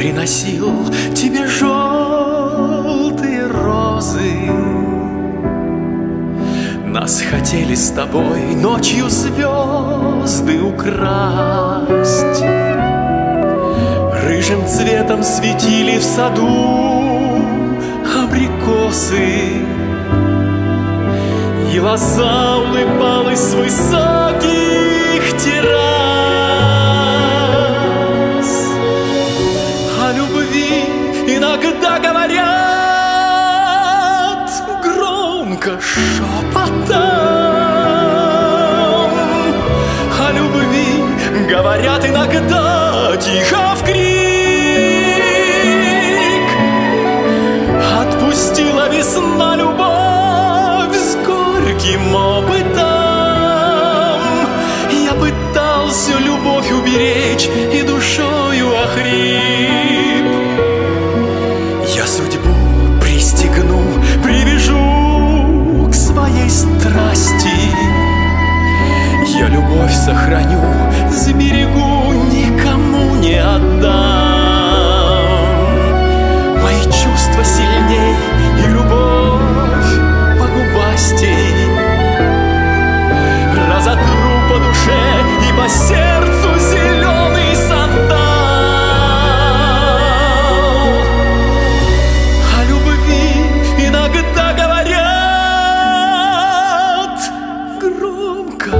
Приносил тебе желтые розы. Нас хотели с тобой ночью звезды украсть. Рыжим цветом светили в саду абрикосы. И лоза улыбалась с высоких 个傻吧 сохраню, заберегу, никому не отдам. Мои чувства сильней и любовь погубастей. Разотру по душе и по сердцу зеленый сандал. О любви иногда говорят громко,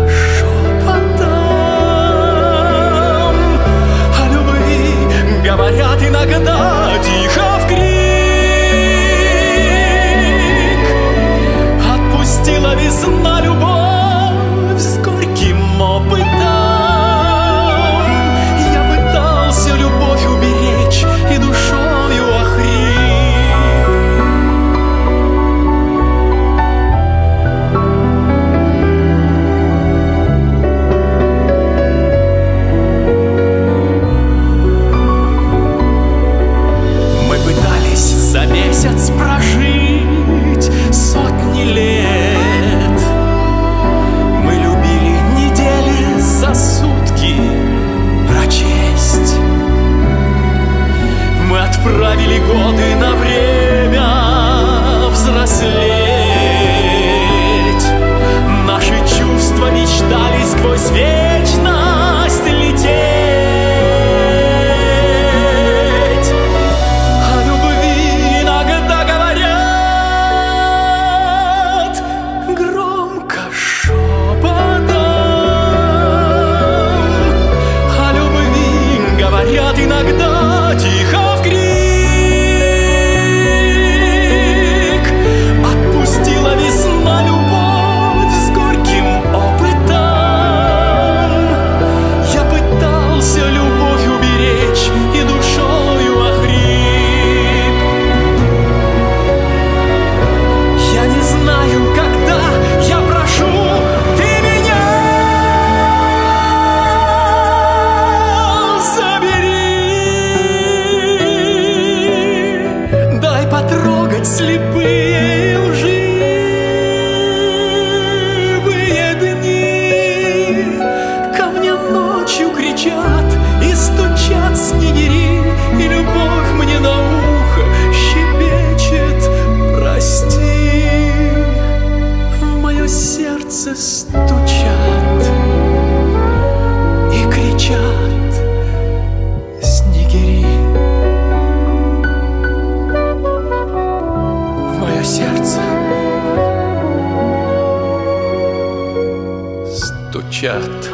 Ikriċjat.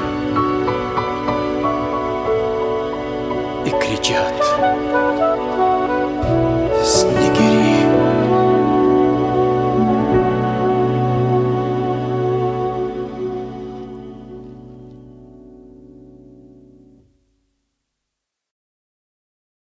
Ikriċjat.